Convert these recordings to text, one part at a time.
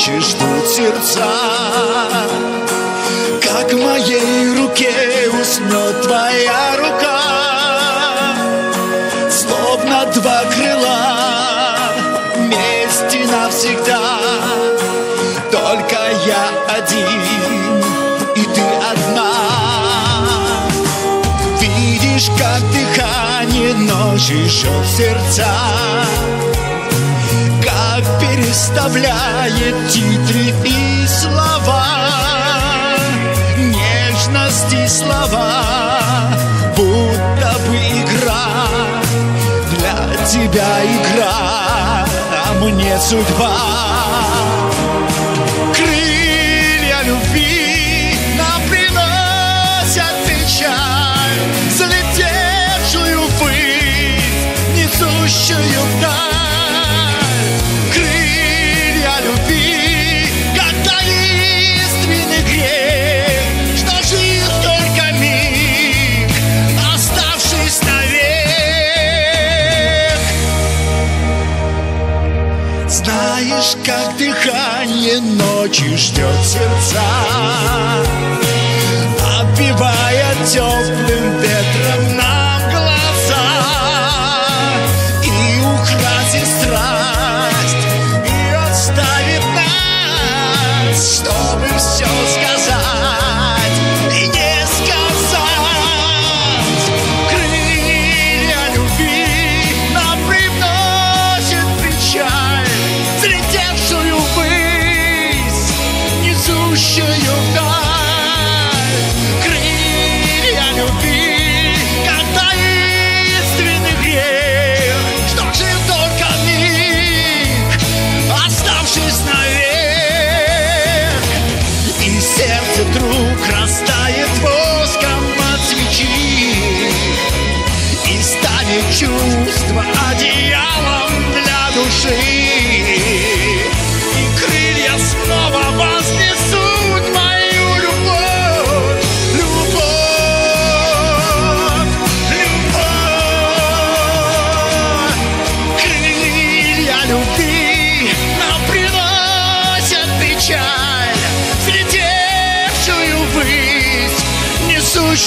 ночи ждут сердца. Как в моей руке уснет твоя рука Словно два крыла вместе навсегда. Только я один и ты одна. Видишь, как дыхание ночи жжет сердца Как переставляет титры и слова. Нежности слова, будто бы игра. Для тебя игра, а мне судьба. Крылья любви нам приносят печаль Залетевшую ввысь, несущую вдаль знаешь, как дыхание ночи ждет сердца Обвивая теплым ветром растает воском от свечи. И станет чувство одеялом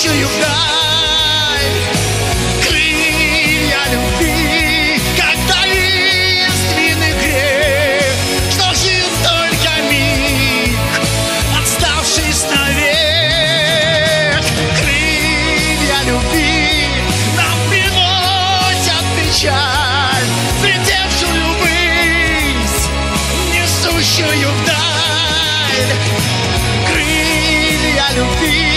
могучую даль. Крылья любви, как таинственный грех, что жил только миг, отставшись навек. Крылья любви нам приносят печаль, придевшую ввысь, несущую вдаль. Крылья любви